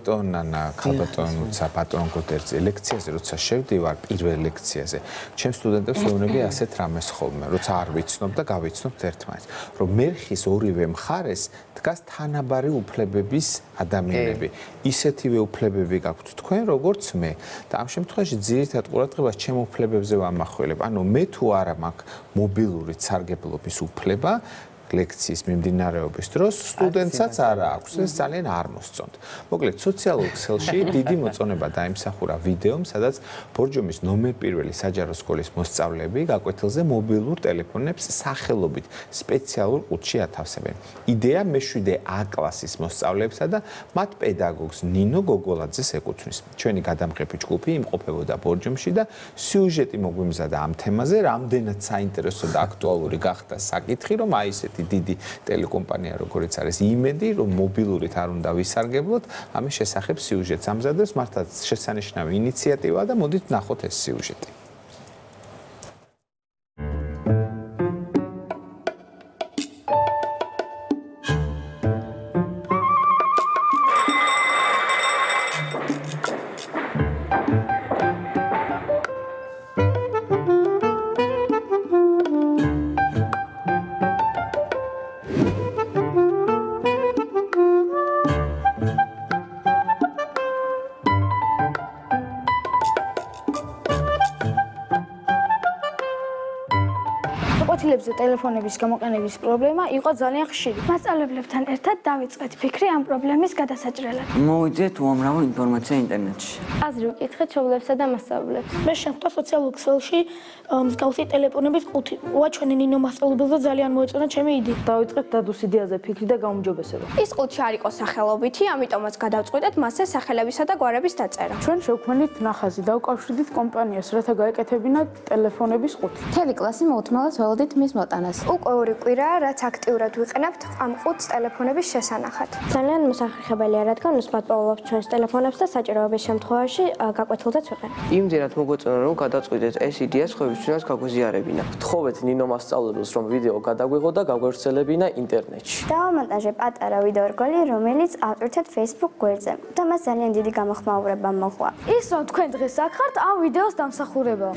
ბატონანა ქალბატონუცა ბატონ გოდერძი ლექციაზე როცა შევდივარ პირველ ლექციაზე. ჩემ სტუდენტებს ვეუბნები ასეთ რამეს ხოლმე როცა არ ვიცნობ და გავიცნობთ ერთმანეთს. რომ მერხის ორივე მხარეს დგას თანაბარი უფლებების ადამიანები. ისეთივე უფლებები გაქვთ თქვენ როგორც მე. და ამ შემთხვევაში ძირითადად ყურადღებას ჩემ უფლებებზე ვამახვილებ. ანუ მე თუ არა მაქვს მობილური სარგებლობის უფლება ლექციის მიმდინარეობის დროს სტუდენტსაც არ აქვს ეს ძალიან არ მოსწონთ. მოკლედ სოციალურ ქსელში დიდი მოწონება დაიმსახურა ვიდეომ, სადაც ბორჯომის ნომერ პირველი საჯარო სკოლის მოსწავლეები გაკვეთილზე მობილურ ტელეფონებს სახელობით სპეციალურ ყუთში ათავსებენ. იდეა მეშვიდე A კლასის მოსწავლეებსა და მათ პედაგოგს ნინო გოგოლაძეს ეკუთვნის. ჩვენი გადამღები ჯგუფი იმყოფებოდა ბორჯომში და სიუჟეტი მოგვიმზადა ამ თემაზე, რამდენად საინტერესო და აქტუალური გახდა საკითხი, რომ აი ესეთი ერთი დიდი ტელეკომპანია როგორიც არის იმედი რომ მობილურით არ უნდა ვისარგებლოთ ამის შესახებ სიუჟეტს ამზადებს მართლაც შესანიშნავი ინიციატივა და მოდით ნახოთ ეს სიუჟეტი კვეთილებზე ტელეფონების გამოყენების პრობლემა იყო ძალიან ხშირი. მასწავლებლებთან ერთად დავიწყეთ ფიქრი ამ პრობლემის გადასაჭრელად. მოვიძეთ უამრავ ინფორმაცია ინტერნეტში. აზრი ვკითხეთ მშობლებსა და მასწავლებლებს. მე შემთხვევა სოციალურ ქსელში მსგავსი ტელეფონების ყუთი. უაჩვენე ნინო მასწავლებელს და ძალიან მოეწონა ჩემი იდეა. დავიწყეთ დადუს იდეაზე ფიქრი და გაუმჯობესება. ის ყუთი არ იყო სახელობითი, ამიტომაც გადავწყვიტეთ მასზე სახელებისა და გვარების დაწერა. ჩვენ შევქმნით ნახაზი და უკავშირდით კომპანიას, რათა გაეკეთებინათ ტელეფონების ყუთი. მთელი კლასი მოუთმალეს ველოდით მის მოტანას. უკვე ორი კვირაა, რაც აქტიურად ვიყენებთ ამ ყუთს ტელეფონების შესანახად. ძალიან მოსახერხებელია, რადგან უსმათ პოულობს ჩვენს ტელეფონებს და საჭიროების შემთხვევაში გაკვეთილზეც ვიყენებთ. იმდენად მოგვეწონა, რომ გადაწყვიტეთ ეს იდეა სხვებისთვის გაგვიზიარებინა. თხოვეთ ნინო მასწავლებელს, რომ ვიდეო გადაგვიღო და გაგვერთსელებინა ინტერნეტში. დავამონტაჟე პატარა ვიდეო რგოლი, რომელიც ავტვირთეთ Facebook გვერდზე და მას ძალიან დიდი გამოხმაურება მოყვა. ის რომ თქვენ დღეს აქ ხართ ამ ვიდეოს დამსახურებაა.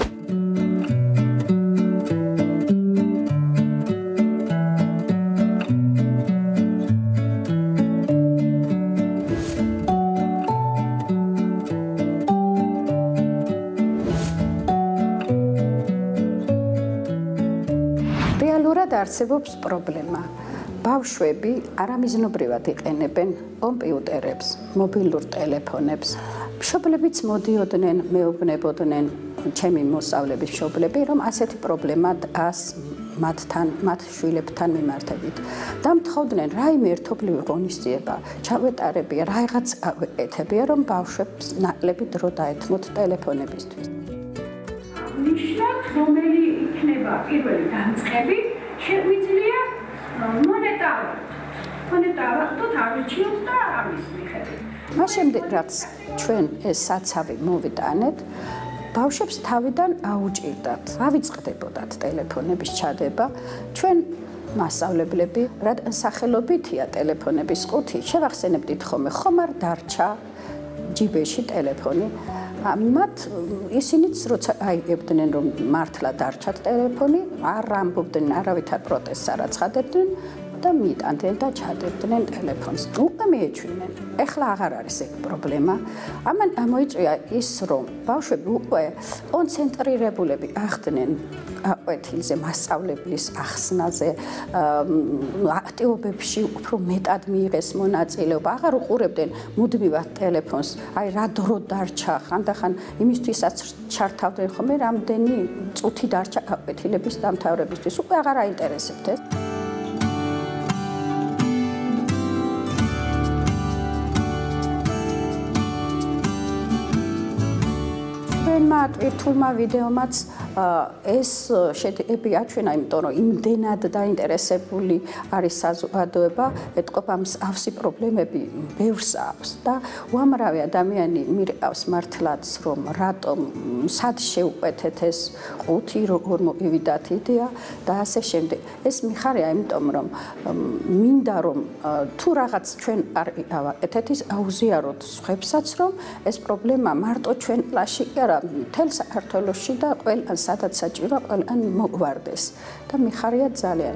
რეალურად არსებობს პრობლემა. ბავშვები არამიზნობრივად იყენებენ კომპიუტერებს, მობილურ ტელეფონებს. მშობლებიც მოდიოდნენ, მეუბნებოდნენ ჩემი მოსავლების მშობლები, რომ ასეთი პრობლემა ას მათთან, მათ შვილებთან მიმართებით. და მთხოვდნენ რაიმე ერთობლივი ღონისძიება, ჩავეტარებია, რაღაც ეთებია, რომ ბავშვებს ნაკლები დრო დაეთმოთ ტელეფონებისთვის. ნიშნავთ, რომელი იქნება პირველი დამწყები, შეგვიძლია მონეტარო. მონეტარო თუ თავიჩიოთ და ამის მიხედვით. მას შემდეგ რაც ჩვენ ეს საცავი მოვიტანეთ, ბავშვებს თავიდან აუჭირდათ, ავიწყდებოდათ ტელეფონების ჩადება. ჩვენ მასწავლებლები, რადგან სახელობითია ტელეფონების ყუთი, შევახსენებდით ხოლმე, ხომ არ დარჩა ჯიბეში ტელეფონი. მათ ისინიც როცა აიგებდნენ რომ მართლა დარჩათ ტელეფონი, არ ამბობდნენ არავითარ პროტესტს არ აცხადებდნენ და მიიტანდნენ და ჩადებდნენ ტელეფონს. უკვე მიეჩვენენ. ეხლა აღარ არის ეგ პრობლემა. ამან მოიწვია ის რომ ბავშვები უკვე კონცენტრირებულები ახდნენ აყვეთილზე მასწავლებლის ახსნაზე აქტივობებში უფრო მეტად მიიღეს მონაწილეობა აღარ უყურებდნენ მუდმივად ტელეფონს აი რა დრო დარჩა ხანდახან იმისთვისაც ჩართავდნენ ხოლმე რამდენი წუთი დარჩა აყვეთილების დამთავრებისთვის უკვე აღარ აინტერესებთ ჩვენმა ტვირთულმა ვიდეომაც ეს შედეგები აჩვენა, იმიტომ რომ იმდენად დაინტერესებული არის საზოგადოება, ეთყობა მსავსი პრობლემები ბევრს აქვს და უამრავი ადამიანი მირყავს მართლაც, რომ რატომ სად შეუყვეთეთ ეს ყუთი, როგორ მოვიდათ იდეა და ასე შემდეგ. ეს მიხარია, იმიტომ რომ მინდა რომ თუ რაღაც ჩვენ არ აკეთეთ ის აუზიაროთ სხვებსაც რომ ეს პრობლემა მარტო ჩვენ კლასში კი არა, მთელ საქართველოში და ყველგან სადაც საჭირო, ყველგან მოგვარდეს და მიხარია ძალიან.